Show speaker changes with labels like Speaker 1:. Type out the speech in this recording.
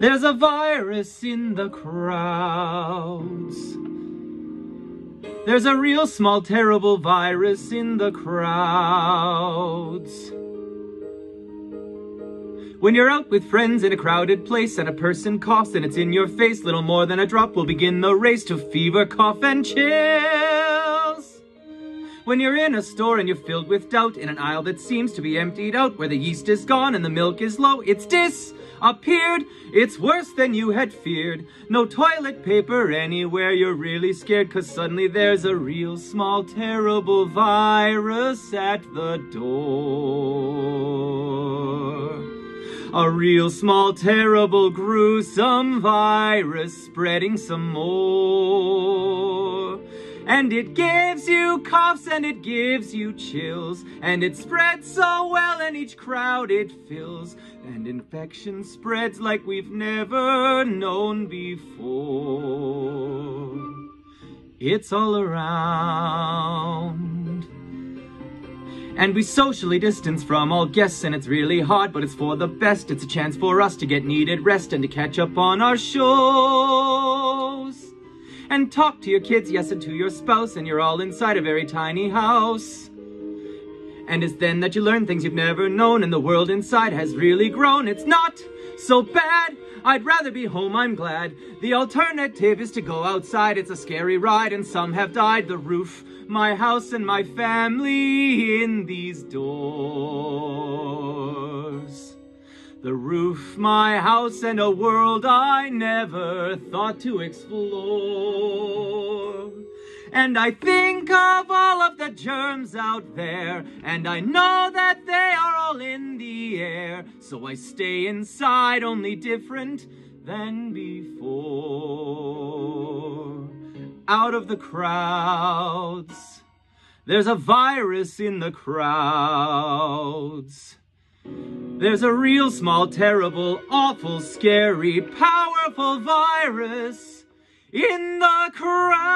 Speaker 1: There's a virus in the crowds. There's a real small terrible virus in the crowds. When you're out with friends in a crowded place and a person coughs and it's in your face, little more than a drop will begin the race to fever, cough, and chills. When you're in a store and you're filled with doubt in an aisle that seems to be emptied out, where the yeast is gone and the milk is low, it's disappeared. It's worse than you had feared. No toilet paper anywhere, you're really scared, cause suddenly there's a real small terrible virus at the door. A real small, terrible, gruesome virus spreading some more. And it gives you coughs and it gives you chills. And it spreads so well in each crowd it fills. And infection spreads like we've never known before. It's all around. And we socially distance from all guests, and it's really hard, but it's for the best. It's a chance for us to get needed rest and to catch up on our shows. And talk to your kids, yes, and to your spouse, and you're all inside a very tiny house. And it's then that you learn things you've never known, and the world inside has really grown. It's not so bad. I'd rather be home, I'm glad. The alternative is to go outside. It's a scary ride, and some have died. The roof my house and my family in these doors. The roof, my house, and a world I never thought to explore. And I think of all of the germs out there, and I know that they are all in the air. So I stay inside, only different than before out of the crowds. There's a virus in the crowds. There's a real small, terrible, awful, scary, powerful virus in the crowds.